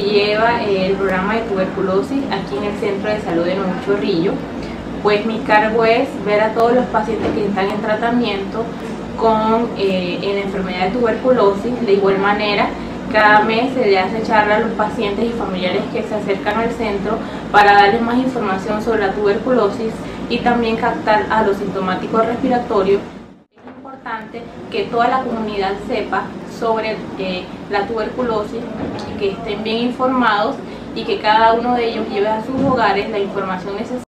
que lleva eh, el programa de tuberculosis aquí en el Centro de Salud de Nuevo Chorrillo. Pues mi cargo es ver a todos los pacientes que están en tratamiento con eh, en la enfermedad de tuberculosis. De igual manera, cada mes se le hace charla a los pacientes y familiares que se acercan al centro para darles más información sobre la tuberculosis y también captar a los sintomáticos respiratorios. Es importante que toda la comunidad sepa sobre eh, la tuberculosis, que estén bien informados y que cada uno de ellos lleve a sus hogares la información necesaria.